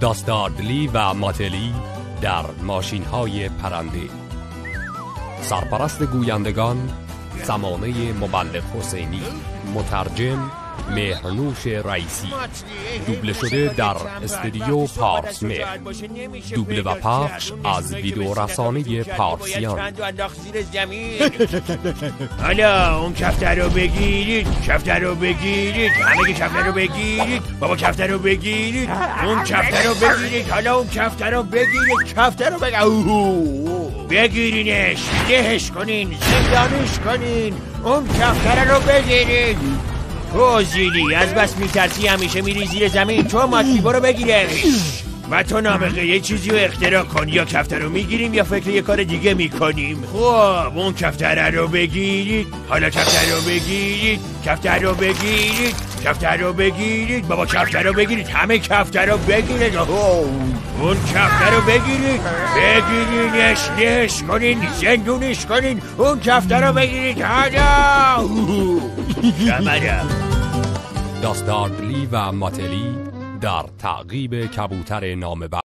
داستاردلی و ماتلی در ماشین های پرنده. سرپرست گویندگان سمانه مبلغ حسینی مترجم مهرنوش رئیسی. دوبله شده در استودیو پارس مهر. دوبله و پخش از ویدیو رسانه پارسیان. حالا اون کفتر رو بگیرید. کفتر رو بگیرید. همه که کفتر رو بگیرید. بابا کفتر رو بگیرید. اون کفتر رو بگیرید. حالا اون کفتر رو بگیرید. کفتر رو بگیرید. بگیرینش. دهش کنین. زندانش کنین. اون کفتر رو بگیرید. تو زیلی از بس میترسی همیشه میری زیر زمین. تو ماتی برو بگیرش و تو نامقه یه چیزی رو اختراع کن یا کفتر رو می‌گیریم یا فکر یه کار دیگه می‌کنیم. خب اون کفتر رو بگیرید. حالا کفتر رو بگیرید. کفتر رو بگیرید. کفتر رو بگیرید. بابا کفتر رو بگیرید. همه کفتر رو بگیرید. اون کفتر رو بگیرید. بگیرینش نش کنین زندونش کنین. اون کفتر رو بگیرید. حالا کمرم داستاردلی و ماتلی در تعقیب کبوتر نامبر